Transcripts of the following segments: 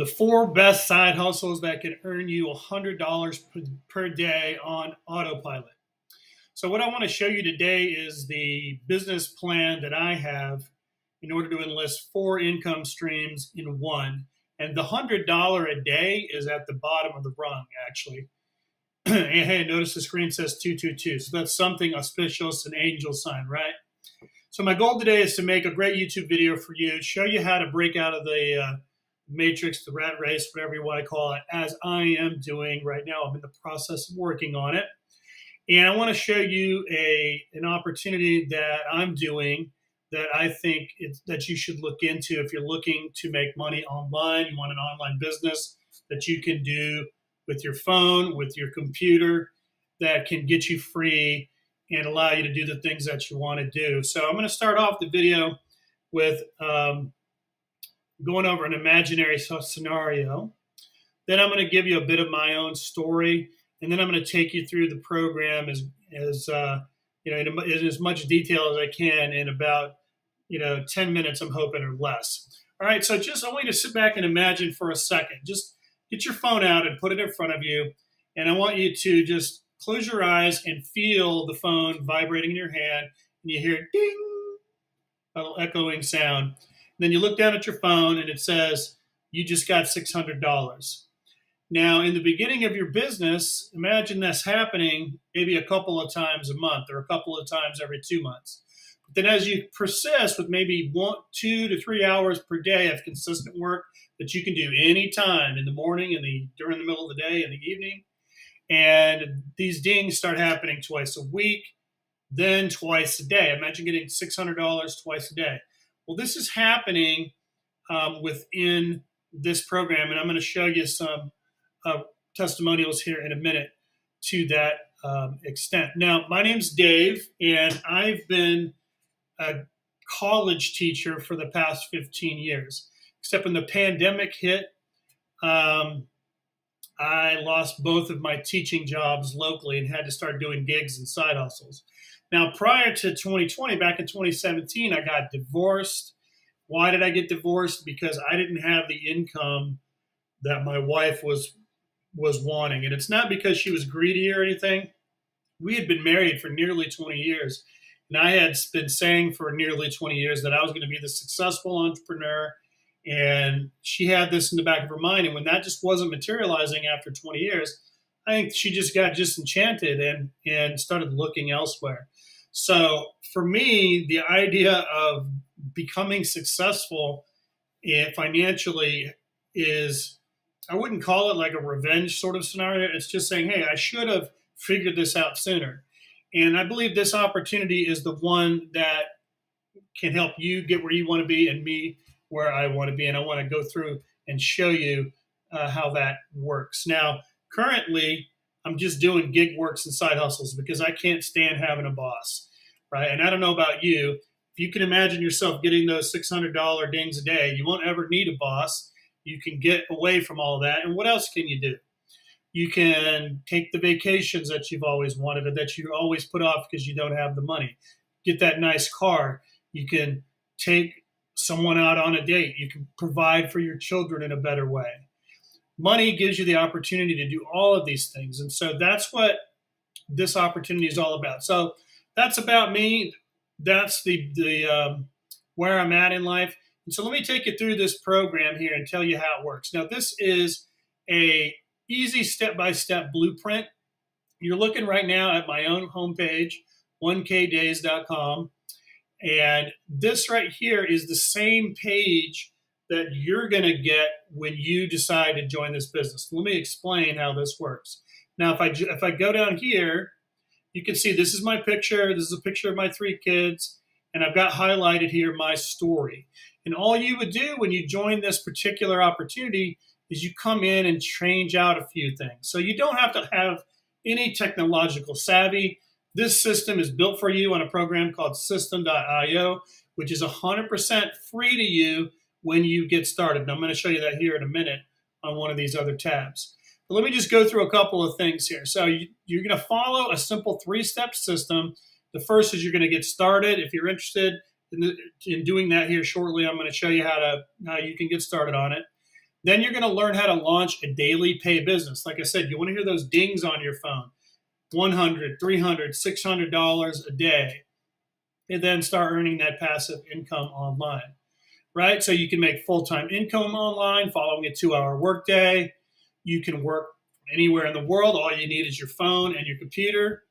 the four best side hustles that can earn you $100 per day on autopilot. So, what I want to show you today is the business plan that I have in order to enlist four income streams in one. And the $100 a day is at the bottom of the rung, actually. and hey, notice the screen says 222. So that's something auspicious, an angel sign, right? So my goal today is to make a great YouTube video for you, show you how to break out of the uh, matrix, the rat race, whatever you want to call it, as I am doing right now. I'm in the process of working on it. And I want to show you a an opportunity that I'm doing that I think that you should look into if you're looking to make money online. You want an online business that you can do with your phone, with your computer, that can get you free and allow you to do the things that you want to do. So I'm going to start off the video with um, going over an imaginary scenario. Then I'm going to give you a bit of my own story, and then I'm going to take you through the program as as uh, you know in, in, as much detail as I can in about you know 10 minutes. I'm hoping or less. All right, so just I want you to sit back and imagine for a second. Just get your phone out and put it in front of you, and I want you to just close your eyes and feel the phone vibrating in your hand, and you hear ding, a little echoing sound. Then you look down at your phone and it says, you just got $600. Now, in the beginning of your business, imagine this happening maybe a couple of times a month or a couple of times every two months. But then, as you persist with maybe one, two to three hours per day of consistent work that you can do anytime in the morning, in the during the middle of the day, in the evening, and these dings start happening twice a week, then twice a day. Imagine getting $600 twice a day. Well, this is happening um, within this program, and I'm going to show you some uh, testimonials here in a minute to that um, extent. Now, my name's Dave, and I've been a college teacher for the past 15 years. Except when the pandemic hit, um, I lost both of my teaching jobs locally and had to start doing gigs and side hustles. Now, prior to 2020, back in 2017, I got divorced. Why did I get divorced? Because I didn't have the income that my wife was was wanting, and it's not because she was greedy or anything. We had been married for nearly 20 years, and I had been saying for nearly 20 years that I was going to be the successful entrepreneur. And she had this in the back of her mind, and when that just wasn't materializing after 20 years, I think she just got disenchanted and and started looking elsewhere. So for me, the idea of becoming successful financially is I wouldn't call it like a revenge sort of scenario. It's just saying, hey, I should have figured this out sooner. And I believe this opportunity is the one that can help you get where you want to be and me where I want to be. And I want to go through and show you uh, how that works. Now, currently, I'm just doing gig works and side hustles because I can't stand having a boss, right? And I don't know about you. If you can imagine yourself getting those $600 dings a day, you won't ever need a boss. You can get away from all that. And what else can you do? You can take the vacations that you've always wanted or that you always put off because you don't have the money. Get that nice car. You can take someone out on a date. You can provide for your children in a better way money gives you the opportunity to do all of these things. And so that's what this opportunity is all about. So that's about me. That's the, the um, where I'm at in life. And so let me take you through this program here and tell you how it works. Now, this is a easy step-by-step blueprint. You're looking right now at my own homepage, 1kdays.com. And this right here is the same page that you're going to get when you decide to join this business. Let me explain how this works. Now, if I if I go down here, you can see this is my picture. This is a picture of my three kids, and I've got highlighted here my story. And all you would do when you join this particular opportunity is you come in and change out a few things. So you don't have to have any technological savvy. This system is built for you on a program called Systeme.io, which is 100% free to you when you get started. And I'm going to show you that here in a minute on one of these other tabs. But let me just go through a couple of things here. So you, you're going to follow a simple three-step system. The first is you're going to get started. If you're interested in, the, in doing that here shortly, I'm going to show you how to how you can get started on it. Then you're going to learn how to launch a daily pay business. Like I said, you want to hear those dings on your phone 100 300 $600 a day. And then start earning that passive income online, right? So you can make full time income online following a two hour workday. You can work anywhere in the world. All you need is your phone and your computer.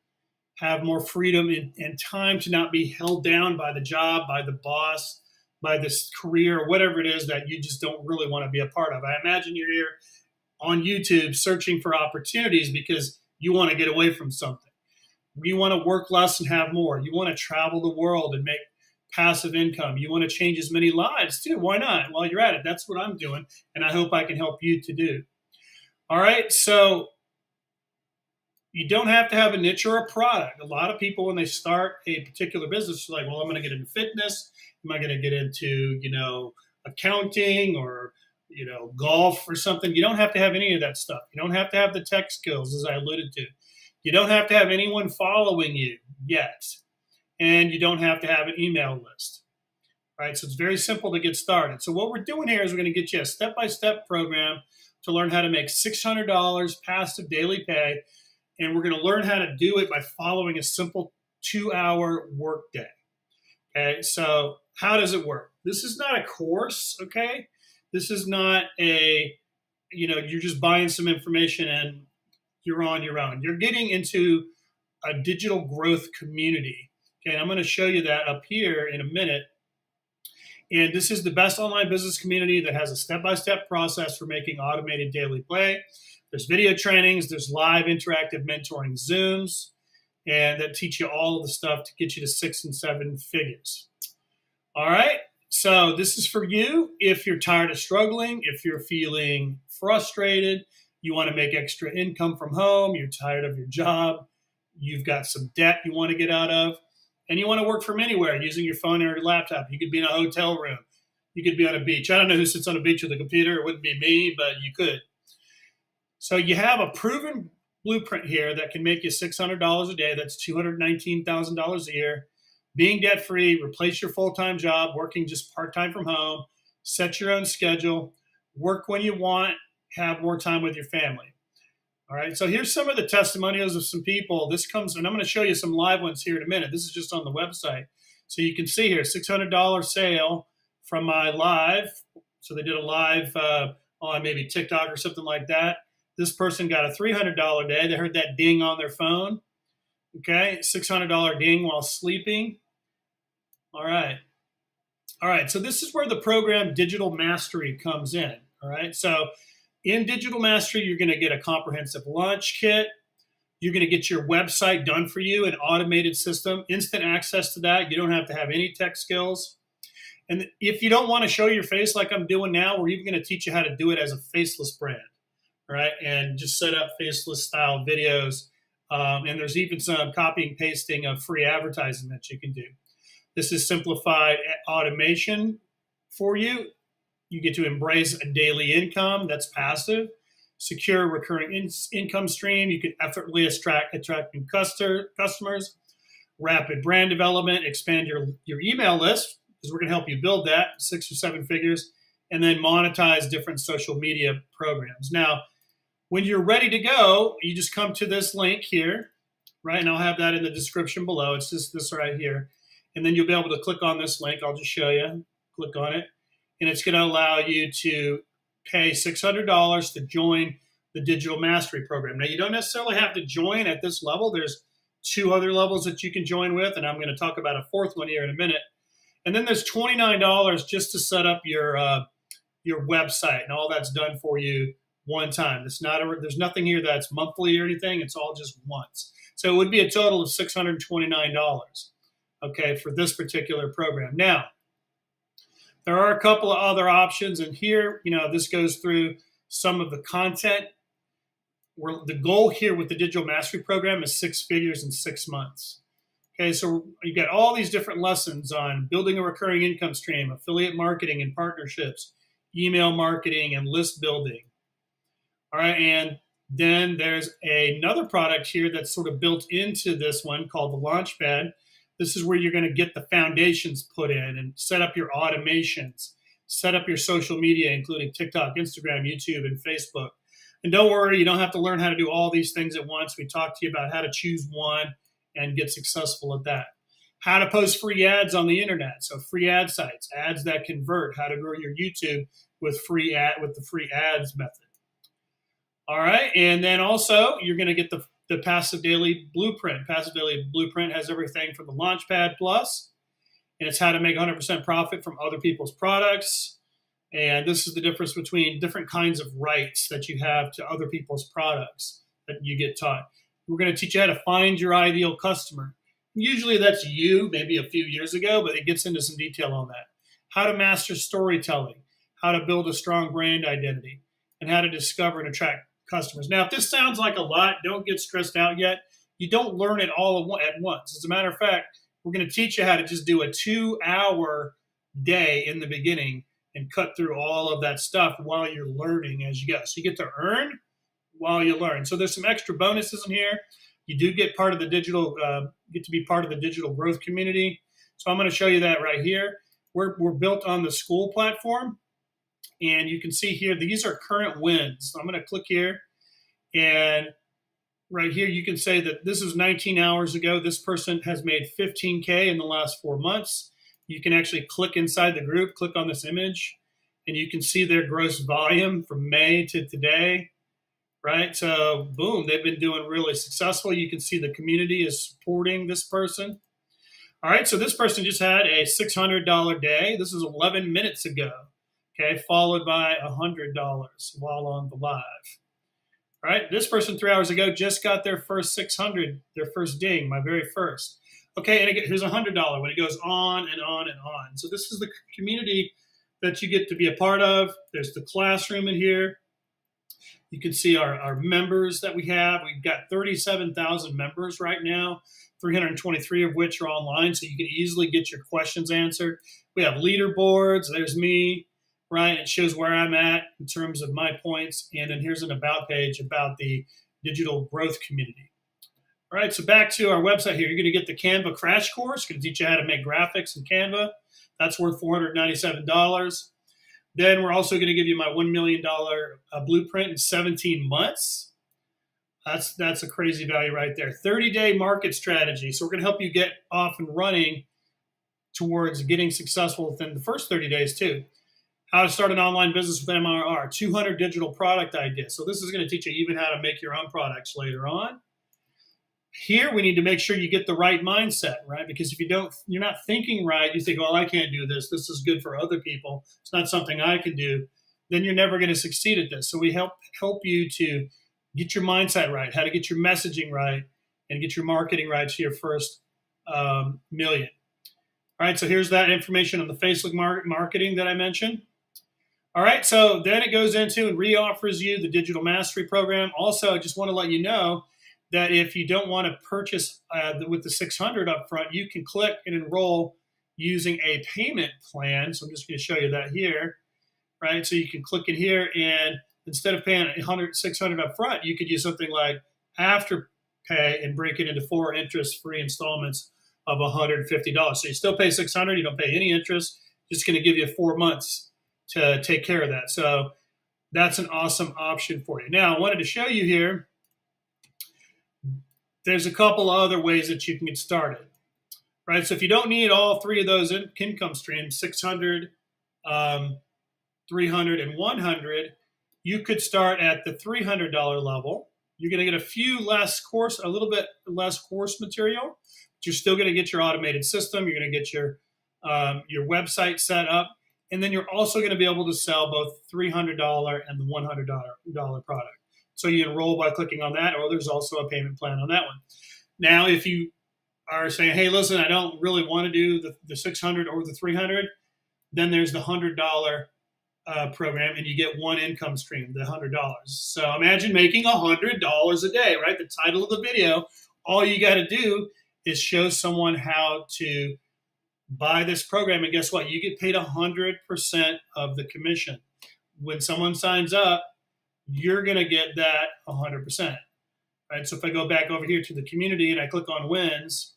Have more freedom and, and time to not be held down by the job, by the boss, by this career, whatever it is that you just don't really want to be a part of. I imagine you're here on YouTube searching for opportunities because you want to get away from something. You want to work less and have more. You want to travel the world and make passive income. You want to change as many lives too. Why not? While you're at it, that's what I'm doing, and I hope I can help you to do. All right, so you don't have to have a niche or a product. A lot of people, when they start a particular business, are like, well, I'm going to get into fitness. Am I going to get into, you know, accounting or, you know, golf or something? You don't have to have any of that stuff. You don't have to have the tech skills, as I alluded to. You don't have to have anyone following you yet. And you don't have to have an email list. Right? So it's very simple to get started. So what we're doing here is we're going to get you a step-by-step program to learn how to make $600 passive daily pay. And we're going to learn how to do it by following a simple two-hour workday. Okay, so how does it work? This is not a course, okay? This is not a, you know, you're just buying some information and you're on your own. You're getting into a digital growth community. Okay, and I'm going to show you that up here in a minute. And this is the best online business community that has a step by step process for making automated daily play. There's video trainings, there's live interactive mentoring Zooms, and that teach you all of the stuff to get you to six and seven figures. All right. So this is for you if you're tired of struggling, if you're feeling frustrated, you want to make extra income from home, you're tired of your job, you've got some debt you want to get out of, and you want to work from anywhere using your phone or your laptop. You could be in a hotel room, you could be on a beach. I don't know who sits on a beach with a computer. It wouldn't be me, but you could. So you have a proven blueprint here that can make you $600 a day. That's $219,000 a year being debt free, replace your full time job, working just part time from home, set your own schedule, work when you want, have more time with your family. All right, so here's some of the testimonials of some people. This comes, and I'm going to show you some live ones here in a minute. This is just on the website. So you can see here $600 sale from my live. So they did a live uh, on maybe TikTok or something like that. This person got a $300 day. They heard that ding on their phone. Okay, $600 ding while sleeping. All right. All right, so this is where the program Digital Mastery comes in. All right, so in Digital Mastery, you're going to get a comprehensive launch kit. You're going to get your website done for you, an automated system, instant access to that. You don't have to have any tech skills. And if you don't want to show your face like I'm doing now, we're even going to teach you how to do it as a faceless brand, right? And just set up faceless style videos um, and there's even some copy and pasting of free advertising that you can do. This is simplified automation for you. You get to embrace a daily income that's passive, secure recurring in income stream. You can effortlessly attract, attract new customer, customers, rapid brand development, expand your, your email list, because we're going to help you build that six or seven figures, and then monetize different social media programs. Now, when you're ready to go, you just come to this link here, right? And I'll have that in the description below. It's just this right here. And then you'll be able to click on this link. I'll just show you. Click on it. And it's going to allow you to pay $600 to join the Digital Mastery Program. Now, you don't necessarily have to join at this level. There's two other levels that you can join with, and I'm going to talk about a fourth one here in a minute. And then there's $29 just to set up your uh, your website, and all that's done for you one time. It's not a, there's nothing here that's monthly or anything. It's all just once. So it would be a total of $629, okay, for this particular program. Now, there are a couple of other options, and here, you know, this goes through some of the content. Where the goal here with the digital mastery program is six figures in six months. Okay, so you get all these different lessons on building a recurring income stream, affiliate marketing and partnerships, email marketing, and list building, all right, and then there's another product here that's sort of built into this one called the Launchpad. This is where you're going to get the foundations put in and set up your automations set up your social media, including TikTok, Instagram, YouTube, and Facebook. And don't worry, you don't have to learn how to do all these things at once. We talked to you about how to choose one and get successful at that. How to post free ads on the internet. So free ad sites, ads that convert, how to grow your YouTube with free ad with the free ads method. All right. And then also you're going to get the, the passive daily blueprint. Passive daily blueprint has everything from the Launchpad Plus, and it's how to make 100% profit from other people's products and this is the difference between different kinds of rights that you have to other people's products that you get taught. We're going to teach you how to find your ideal customer. Usually that's you, maybe a few years ago, but it gets into some detail on that. How to master storytelling, how to build a strong brand identity, and how to discover and attract customers. Now, if this sounds like a lot, don't get stressed out yet. You don't learn it all at once. As a matter of fact, we're going to teach you how to just do a two hour day in the beginning and cut through all of that stuff while you're learning as you go. So you get to earn while you learn. So there's some extra bonuses in here. You do get part of the digital, uh, get to be part of the digital growth community. So I'm going to show you that right here. We're, we're built on the Skool platform. And you can see here, these are current wins. So I'm going to click here. And right here, you can say that this is 19 hours ago. This person has made 15K in the last four months you can actually click inside the group, click on this image, and you can see their gross volume from May to today, right? So, boom, they've been doing really successful. You can see the community is supporting this person. All right, so this person just had a $600 day. This is 11 minutes ago, okay, followed by $100 while on the live. All right, this person three hours ago just got their first 600, their first ding, my very first. Okay, and again, here's a hundred dollar when it goes on and on and on. So this is the community that you get to be a part of. There's the classroom in here. You can see our, our members that we have. We've got 37,000 members right now, 323 of which are online, so you can easily get your questions answered. We have leaderboards. There's me, right? It shows where I'm at in terms of my points. And then here's an about page about the digital growth community. All right, so back to our website here. You're going to get the Canva crash course. Going to teach you how to make graphics in Canva. That's worth $497. Then we're also going to give you my $1 million uh, blueprint in 17 months. That's, that's a crazy value right there. 30-day market strategy. So we're going to help you get off and running towards getting successful within the first 30 days too. How to start an online business with MRR. 200 digital product ideas. So this is going to teach you even how to make your own products later on. Here we need to make sure you get the right mindset right? Because if you don't you're not thinking right you think well i can't do this. This is good for other people. It's not something i can do then you're never going to succeed at this. So we help help you to get your mindset right how to get your messaging right and get your marketing right to your first um, million. All right so here's that information on the facebook marketing that i mentioned all right so then it goes into and re-offers you the digital mastery program also i just want to let you know that if you don't want to purchase uh, with the 600 up front, you can click and enroll using a payment plan. So I'm just going to show you that here, right? So you can click in here and instead of paying 100, 600 up front, you could use something like Afterpay and break it into four interest-free installments of $150. So you still pay 600, you don't pay any interest. Just going to give you four months to take care of that. So that's an awesome option for you. Now, I wanted to show you here there's a couple other ways that you can get started, right? So if you don't need all three of those income streams, 600, um, 300, and 100, you could start at the $300 level. You're going to get a few less course, a little bit less course material, but you're still going to get your automated system. You're going to get your um, your website set up, and then you're also going to be able to sell both $300 and the $100 product. So you enroll by clicking on that, or there's also a payment plan on that one. Now, if you are saying, hey, listen, I don't really want to do the, the 600 or the 300, then there's the $100 uh, program and you get one income stream, the $100. So imagine making $100 a day, right? The title of the video, all you got to do is show someone how to buy this program. And guess what? You get paid 100% of the commission. When someone signs up, you're going to get that 100%. Right? So if I go back over here to the community and I click on wins,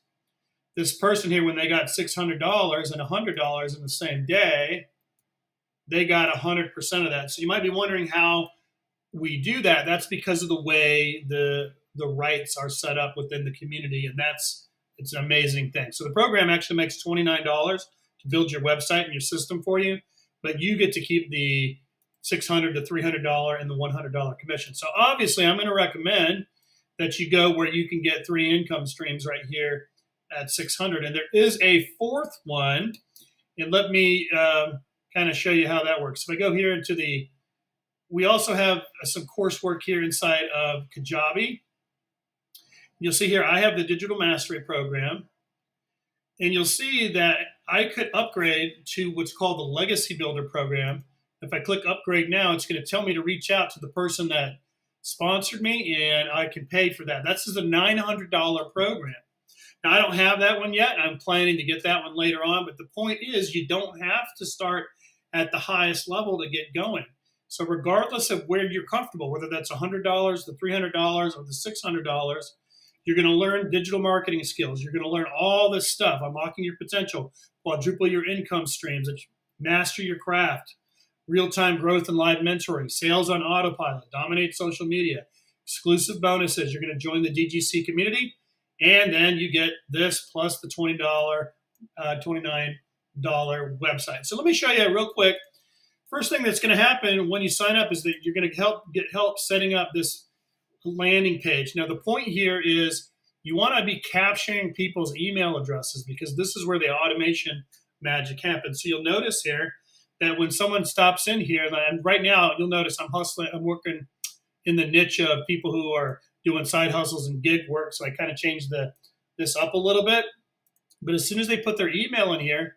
this person here, when they got $600 and $100 in the same day, they got 100% of that. So you might be wondering how we do that. That's because of the way the the rights are set up within the community, and that's it's an amazing thing. So the program actually makes $29 to build your website and your system for you, but you get to keep the $600 to $300 and the $100 commission. So obviously, I'm going to recommend that you go where you can get three income streams right here at 600. And there is a fourth one, and let me um, kind of show you how that works. If I go here into the, we also have some coursework here inside of Kajabi. You'll see here, I have the Digital Mastery Program. And you'll see that I could upgrade to what's called the Legacy Builder Program. If I click Upgrade now, it's going to tell me to reach out to the person that sponsored me, and I can pay for that. That's is a $900 program. Now, I don't have that one yet. I'm planning to get that one later on, but the point is you don't have to start at the highest level to get going. So regardless of where you're comfortable, whether that's $100, the $300, or the $600, you're going to learn digital marketing skills. You're going to learn all this stuff, unlocking your potential, quadruple your income streams, master your craft, real-time growth and live mentoring, sales on autopilot, dominate social media, exclusive bonuses. You're going to join the DGC community, and then you get this plus the $20, uh, $29 website. So let me show you real quick. First thing that's going to happen when you sign up is that you're going to help get help setting up this landing page. Now the point here is you want to be capturing people's email addresses because this is where the automation magic happens. So you'll notice here that when someone stops in here, and right now you'll notice I'm hustling, I'm working in the niche of people who are doing side hustles and gig work. So I kind of changed the this up a little bit. But as soon as they put their email in here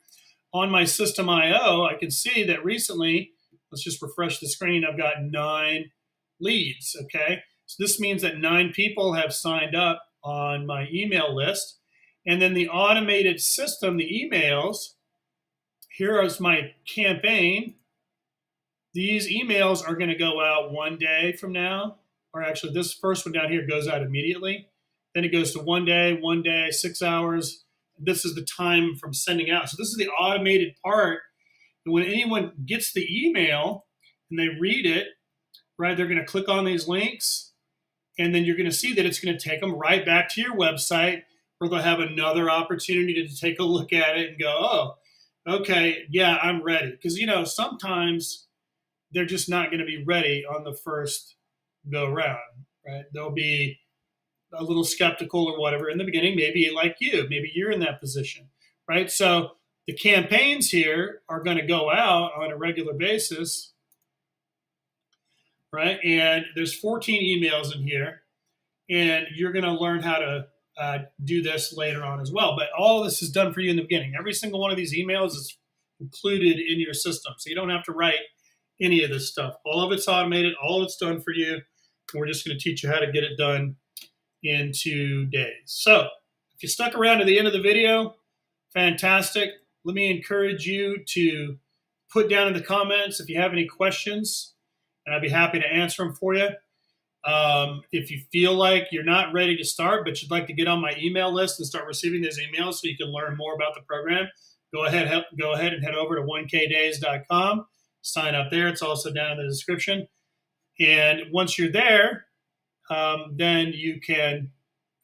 on my Systeme.io, I can see that recently, let's just refresh the screen, I've got nine leads. Okay. So this means that nine people have signed up on my email list. And then the automated system, the emails, here is my campaign. These emails are going to go out one day from now, or actually, this first one down here goes out immediately. Then it goes to one day, one day, six hours. This is the time from sending out. So, this is the automated part. And when anyone gets the email and they read it, right, they're going to click on these links. And then you're going to see that it's going to take them right back to your website where they'll have another opportunity to take a look at it and go, oh, okay, yeah, I'm ready. Because, you know, sometimes they're just not going to be ready on the first go round, right? They'll be a little skeptical or whatever in the beginning, maybe like you, maybe you're in that position, right? So the campaigns here are going to go out on a regular basis, right? And there's 14 emails in here, and you're going to learn how to uh, do this later on as well. But all of this is done for you in the beginning. Every single one of these emails is included in your system. So you don't have to write any of this stuff. All of it's automated, all of it's done for you. And we're just going to teach you how to get it done in two days. So if you stuck around to the end of the video, fantastic. Let me encourage you to put down in the comments if you have any questions, and I'd be happy to answer them for you. Um, if you feel like you're not ready to start, but you'd like to get on my email list and start receiving those emails so you can learn more about the program, go ahead, go ahead and head over to 1kdays.com. Sign up there. It's also down in the description. And once you're there, um, then you can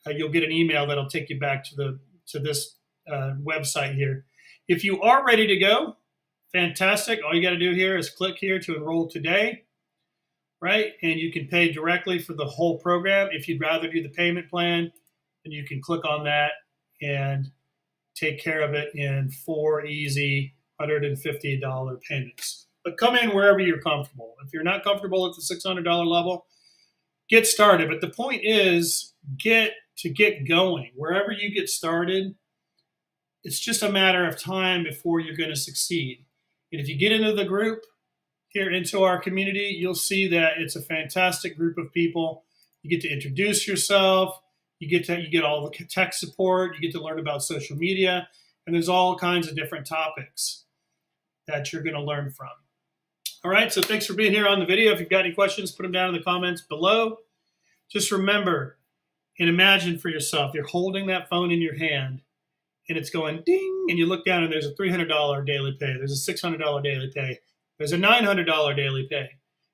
uh, you'll get an email that'll take you back to the to this uh, website here. If you are ready to go, fantastic. All you got to do here is click here to enroll today right? And you can pay directly for the whole program. If you'd rather do the payment plan, then you can click on that and take care of it in four easy $150 payments. But come in wherever you're comfortable. If you're not comfortable at the $600 level, get started. But the point is, get to get going. Wherever you get started, it's just a matter of time before you're going to succeed. And if you get into the group, here into our community, you'll see that it's a fantastic group of people. You get to introduce yourself. You get to you get all the tech support. You get to learn about social media, and there's all kinds of different topics that you're going to learn from. All right, so thanks for being here on the video. If you've got any questions, put them down in the comments below. Just remember and imagine for yourself, you're holding that phone in your hand and it's going ding, and you look down and there's a $300 daily pay, there's a $600 daily pay, There's a $900 daily pay.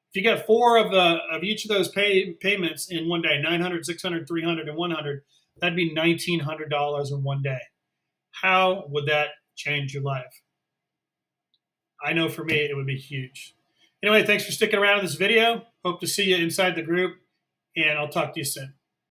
If you get four of, the, of each of those pay, payments in one day, 900, 600, 300, and 100, that'd be $1,900 in one day. How would that change your life? I know for me, it would be huge. Anyway, thanks for sticking around in this video. Hope to see you inside the group, and I'll talk to you soon.